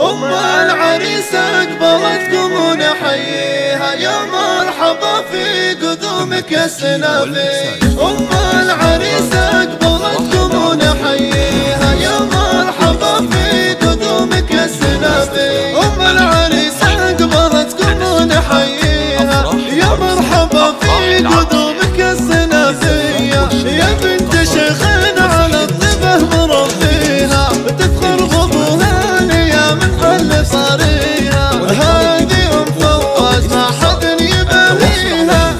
أم العريس أقبلتكم ونحييها يا مرحبا في قدومك يا السنافي أم العريس أقبلتكم ونحييها يا مرحبا في قدومك يا السنافي أم العريس أقبلتكم ونحييها يا مرحبا في قدومك يا السنافي يا بنت شيخنا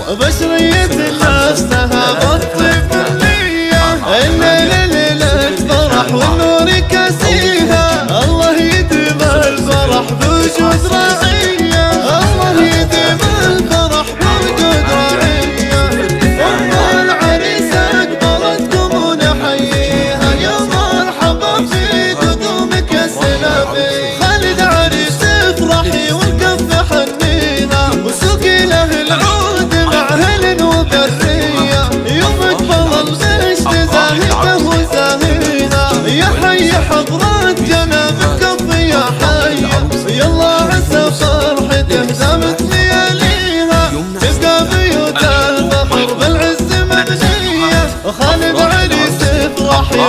بشرية نفسها بالطيب النية الليلة ليلة فرح والنور كاسيها الله يديم الفرح بوجود رعية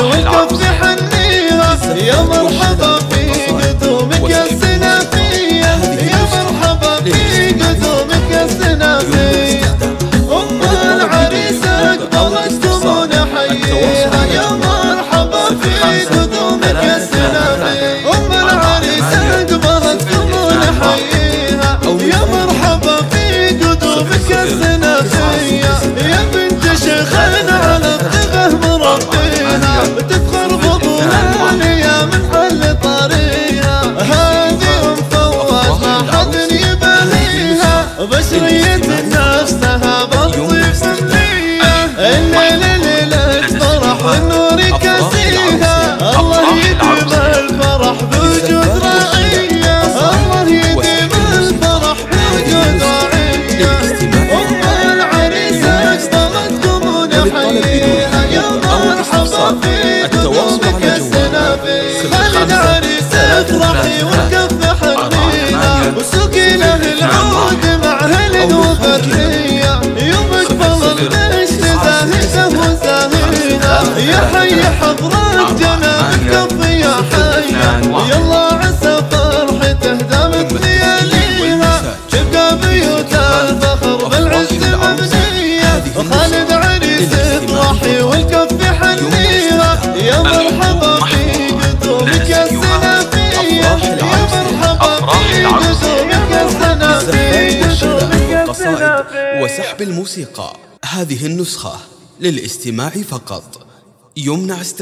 والكف حنيها يا مرحبا في قدومك يا السنافية يا مرحبا في قدومك يا السنافية أم العريس أقبلتكم ونحييها يا مرحبا في قدومك يا حي حضرات جنابك كف يا حي. يلا عسى فرحته دامت لياليها تبقى بيوت الفخر بالعز مبنية خالد عريس افرحي والكف حنيها يا مرحبا في قدومك يا السنافية يا مرحبا في قدومك يا السنافية وسحب الموسيقى. هذه النسخة للاستماع فقط. يمنع استخدام